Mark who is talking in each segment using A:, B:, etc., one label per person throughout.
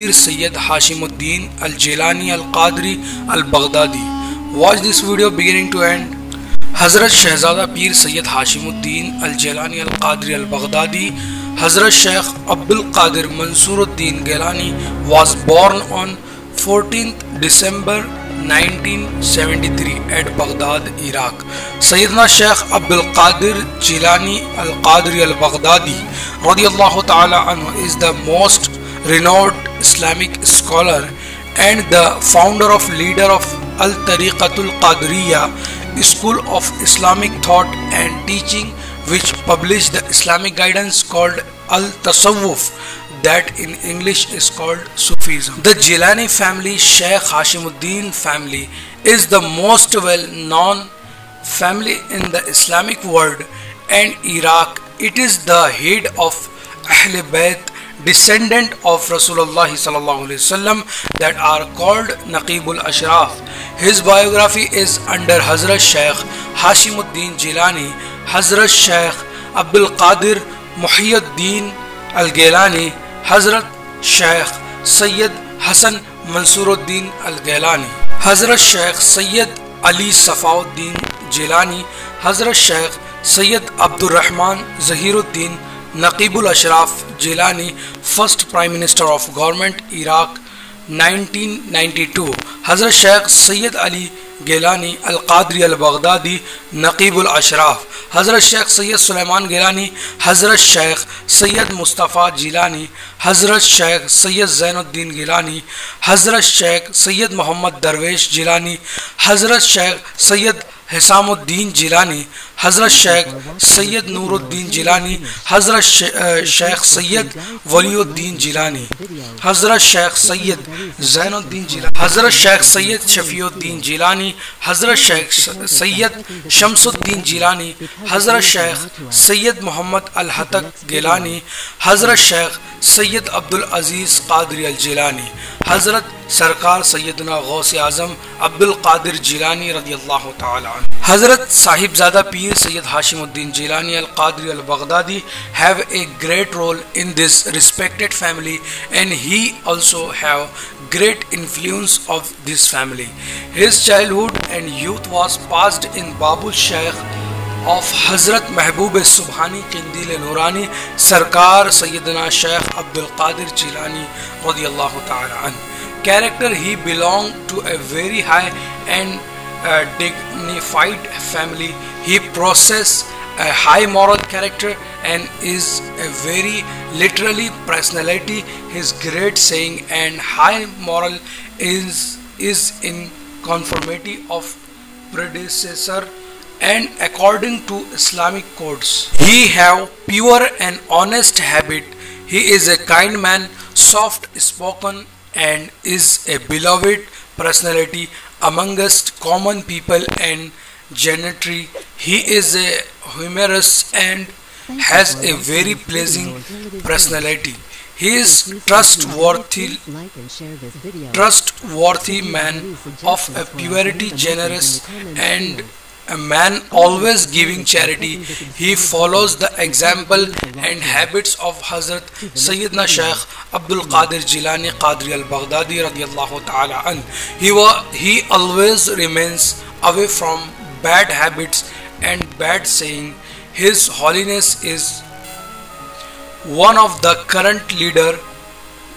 A: Pir Sayyid Hashimuddin Al Jilani Al Qadri Al Baghdadi. Watch this video beginning to end. Hazrat Shahzada Pir Sayyid Hashimuddin Al Jilani Al Qadri Al Baghdadi, Hazrat Sheikh Abdul Qadir Mansuruddin Gilani was born on 14th December 1973 at Baghdad, Iraq. Sayyidina Sheikh Abdul Qadir Jilani Al Qadri Al Baghdadi radiallahu ta'ala anhu is the most renowned Islamic scholar and the founder of leader of Al Tariqatul Qadriya school of Islamic thought and teaching which published the Islamic guidance called Al Tasawwuf that in English is called Sufism. The Jilani family, Sheikh Hashimuddin family is the most well known family in the Islamic world and Iraq. It is the head of Ahl Bayt descendant of Rasulullah sallam that are called Naqibul Ashraf. His biography is under Hazrat Sheikh Hashimuddin Jilani, Hazrat Sheikh Abdul Qadir Muhyiddin Al Gilani, Hazrat Sheikh Sayyid Hassan Mansuruddin Al Gilani, Hazrat Sheikh Sayyid Ali Safauddin Jilani, Hazrat Sheikh Sayyid Abdul Rahman Zahiruddin Naqibul Ashraf Jilani, first Prime Minister of Government Iraq 1992 Hazrat Sheikh Sayyid Ali Gilani Al Qadri Al Baghdadi Naqibul Ashraf Hazrat Sheikh Sayyid Sulaiman Gilani Hazrat Sheikh Sayyid Mustafa Jilani Hazrat Sheikh Sayyid Zainuddin Gilani Hazrat Sheikh Sayyid Muhammad Darwesh Jilani Hazrat Sheikh Sayyid Hisamuddin Jilani Hazrat Sheikh Sayyid Nuruddin Jilani Hazrat Sheikh Sayyid Waliuddin Jilani Hazrat Sheikh Sayyid Zainuddin Jilani Hazrat Sheikh Sayyid Shafiuddin Jilani Hazrat Sheikh Sayyid Shamsuddin Jilani Hazrat Sheikh Sayyid Muhammad Al-Hatak Gilani Hazrat Sheikh Sayyid Abdul Aziz Qadri Al-Jilani Hazrat Sarkar Sayyidina Ghaus Azam Abdul Qadir Jilani radiyallahu ta'ala Hazrat Sahibzada Pir Sayyid Hashimuddin Jilani Al Qadri Al Baghdadi have a great role in this respected family and he also have great influence of this family. His childhood and youth was passed in Babul Sheikh of Hazrat Mehboob Subhani Qindil Nurani Sarkar Sayyidina Sheikh Abdul Qadir Jilani radiyallahu ta'ala an. Character he belonged to a very high and uh, dignified family. He possesses a high moral character and is a very literally personality. His great saying and high moral is is in conformity of predecessor and according to Islamic codes. He have pure and honest habit. He is a kind man, soft spoken and is a beloved personality amongst common people and gentry. He is a humorous and has a very pleasing personality. He is trustworthy, trustworthy man of a purity, generous and a man always giving charity. He follows the example and habits of Hazrat Sayyidina Shaykh Abdul Qadir Jilani Qadri al-Baghdadi radiyallahu ta'ala an. He, he always remains away from bad habits and bad saying. His Holiness is one of the current leader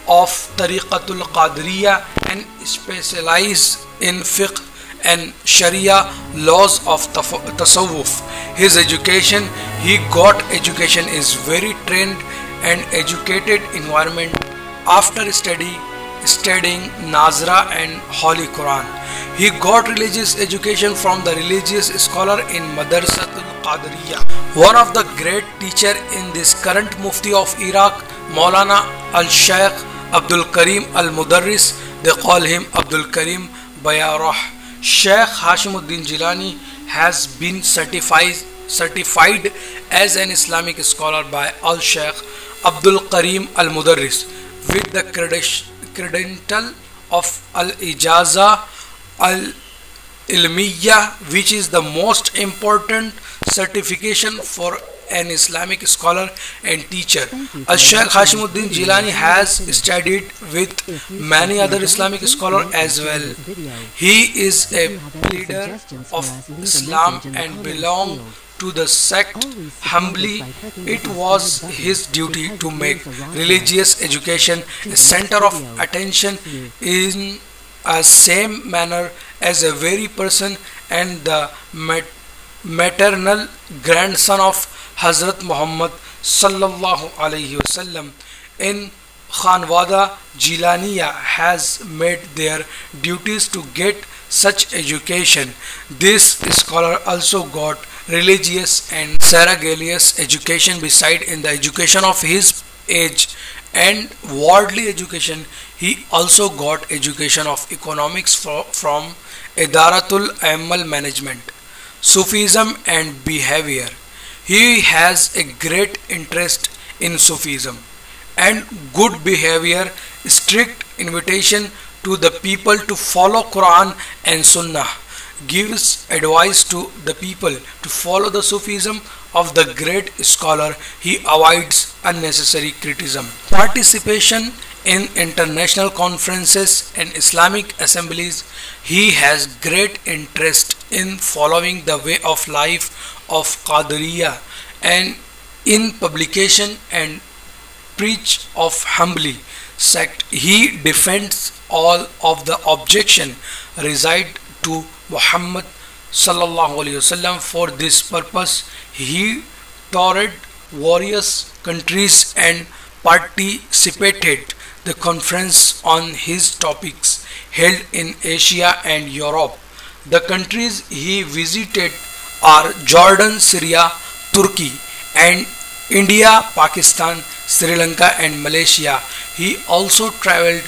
A: of Tariqatul Qadriya and specialize in fiqh and Sharia laws of Tasawwuf. His education, he got education is very trained and educated environment after study studying Nazra and Holy Quran. He got religious education from the religious scholar in Madrasatul Qadriya. One of the great teacher in this current Mufti of Iraq, Maulana Al-Shaykh Abdul Karim Al-Mudarris, they call him Abdul Karim Bayarah. Sheikh Hashimuddin Jilani has been certifies certified as an Islamic scholar by al Sheikh Abdul Karim al Mudarris with the credential of Al इजाजा Al इल्मिया which is the most important certification for an Islamic scholar and teacher. Al-Shaykh Hashimuddin Jilani has studied with many other Islamic scholars as well. He is a leader of Islam and belong to the sect humbly it was his duty to make religious education a center of attention in a same manner as a very person and the maternal grandson of Hazrat Muhammad sallallahu alaihi wasallam in Khanwada Jilaniya has made their duties to get such education. This scholar also got religious and ceremonious education beside in the education of his age and worldly education he also got education of economics for, from Idaratul Amal Management Sufism and behavior. He has a great interest in Sufism and good behavior strict invitation to the people to follow Quran and Sunnah. Gives advice to the people to follow the Sufism of the great scholar, he avoids unnecessary criticism. Participation in international conferences and Islamic assemblies, he has great interest in following the way of life of Qadiriya and in publication and preach of humbly sect. He defends all of the objection reside to Muhammad sallallahu wasallam for this purpose he toured various countries and participated the conference on his topics held in Asia and Europe. The countries he visited are Jordan Syria Turkey and India Pakistan Sri Lanka and Malaysia. He also traveled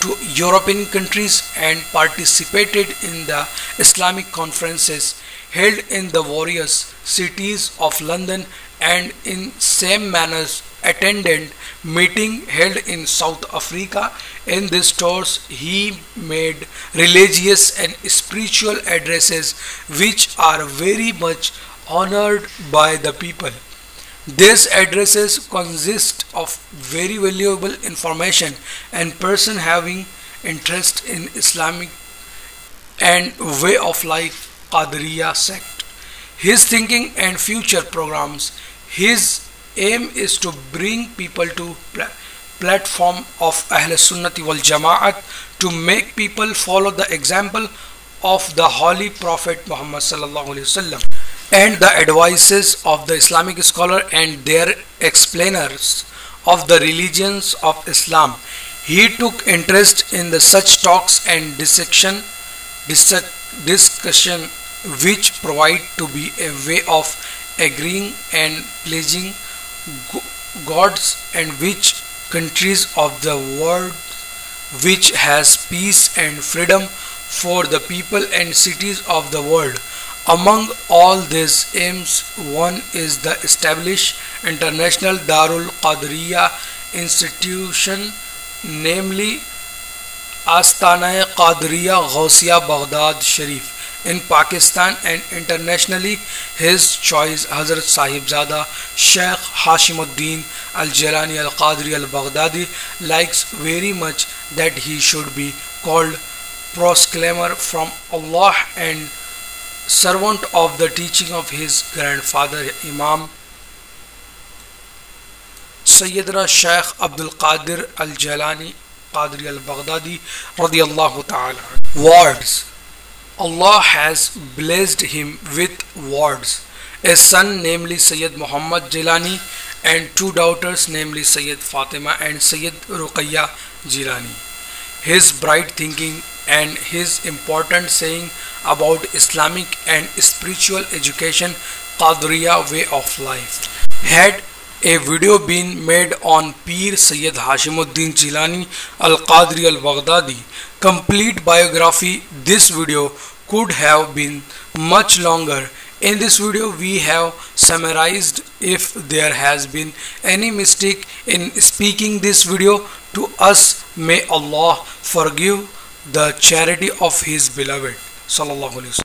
A: to European countries and participated in the Islamic conferences held in the various cities of London and in same manner attended meeting held in South Africa. In these tours he made religious and spiritual addresses which are very much honored by the people. These addresses consist of very valuable information and person having interest in Islamic and way of life Qadiriya sect. His thinking and future programs, his aim is to bring people to pl platform of Ahl Sunnati wal Jama'at to make people follow the example of the Holy Prophet Muhammad sallallahu alaihi wasallam and the advices of the Islamic scholar and their explainers of the religions of Islam. He took interest in the such talks and dissection, discussion which provide to be a way of agreeing and pleasing gods and which countries of the world which has peace and freedom for the people and cities of the world. Among all these aims, one is the established International Darul Qadriya institution, namely Astana Qadriya Gausiya Baghdad Sharif in Pakistan and internationally his choice Hazrat Sahibzada Sheikh Hashimuddin Al-Jalani Al-Qadri Al-Baghdadi likes very much that he should be called proclaimer from Allah and servant of the teaching of his grandfather Imam Sayyidina Shaykh Abdul Qadir Al Jalani Qadri Al Baghdadi radiyallahu ta'ala. Words Allah has blessed him with words. A son namely Sayyid Muhammad Jilani and two daughters namely Sayyid Fatima and Sayyid Ruqayya Jilani. His bright thinking and his important saying about Islamic and spiritual education Qadriya way of life. Had a video being made on Pir Sayyid Hashimuddin Jilani Al-Qadri Al-Baghdadi. Complete biography this video could have been much longer. In this video we have summarized if there has been any mistake in speaking this video. To us may Allah forgive the charity of his beloved. Sallallahu alaihi